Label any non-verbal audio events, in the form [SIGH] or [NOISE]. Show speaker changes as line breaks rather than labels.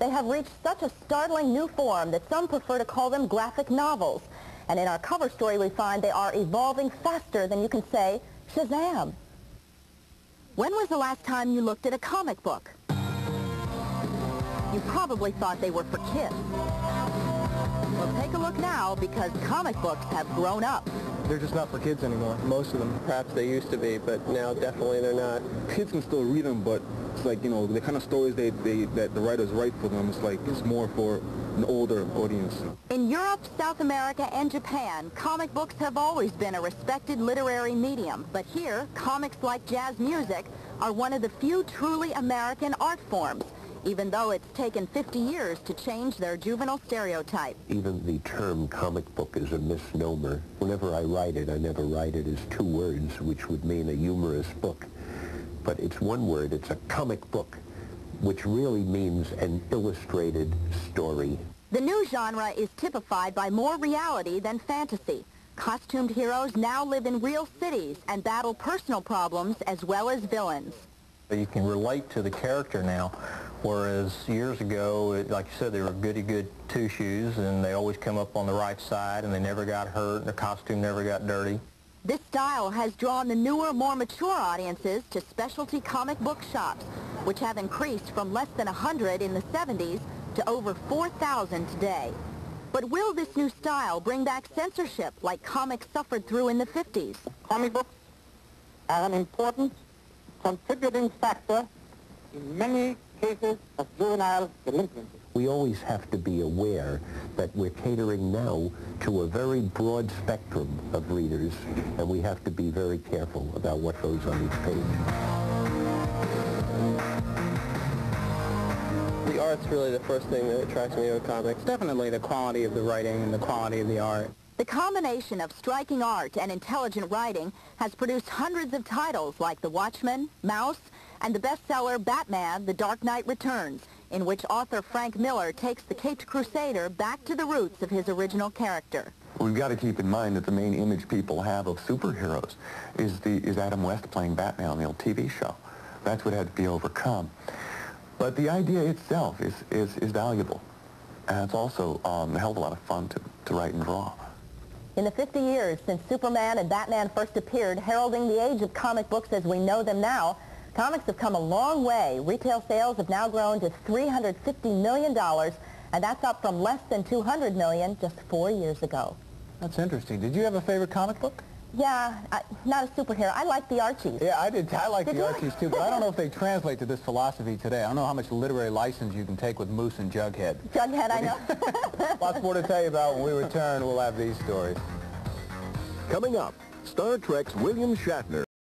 They have reached such a startling new form that some prefer to call them graphic novels. And in our cover story, we find they are evolving faster than you can say Shazam. When was the last time you looked at a comic book? You probably thought they were for kids. Well, take a look now because comic books have grown up.
They're just not for kids anymore, most of them.
Perhaps they used to be, but now definitely they're not.
Kids can still read them, but it's like, you know, the kind of stories they, they, that the writers write for them, it's like, it's more for an older audience.
In Europe, South America, and Japan, comic books have always been a respected literary medium. But here, comics like jazz music are one of the few truly American art forms even though it's taken 50 years to change their juvenile stereotype.
Even the term comic book is a misnomer. Whenever I write it, I never write it as two words, which would mean a humorous book. But it's one word, it's a comic book, which really means an illustrated story.
The new genre is typified by more reality than fantasy. Costumed heroes now live in real cities and battle personal problems as well as villains.
You can relate to the character now, whereas years ago, it, like you said, they were goody-good two-shoes, and they always come up on the right side, and they never got hurt, and their costume never got dirty.
This style has drawn the newer, more mature audiences to specialty comic book shops, which have increased from less than 100 in the 70s to over 4,000 today. But will this new style bring back censorship like comics suffered through in the 50s?
Comic books are an important contributing factor in many cases of juvenile delinquency.
We always have to be aware that we're catering now to a very broad spectrum of readers, and we have to be very careful about what goes on each page.
The art's really the first thing that attracts me to a comics.
Definitely the quality of the writing and the quality of the art.
The combination of striking art and intelligent writing has produced hundreds of titles like The Watchmen, Maus, and the bestseller Batman, The Dark Knight Returns, in which author Frank Miller takes the Caped Crusader back to the roots of his original character.
We've got to keep in mind that the main image people have of superheroes is, the, is Adam West playing Batman on the old TV show. That's what had to be overcome. But the idea itself is, is, is valuable. And it's also um, a hell of a lot of fun to, to write and draw.
In the 50 years since Superman and Batman first appeared, heralding the age of comic books as we know them now, comics have come a long way. Retail sales have now grown to $350 million, and that's up from less than 200 million just four years ago.
That's interesting. Did you have a favorite comic book?
Yeah, I, not a superhero. I like the Archies.
Yeah, I did. I like
Did
the
you?
Archies too, but I don't know if they [LAUGHS] translate to this philosophy today. I don't know how much literary license you can take with Moose and Jughead.
Jughead, I know. [LAUGHS]
Lots more to tell you about when we return. We'll have these stories.
Coming up, Star Trek's William Shatner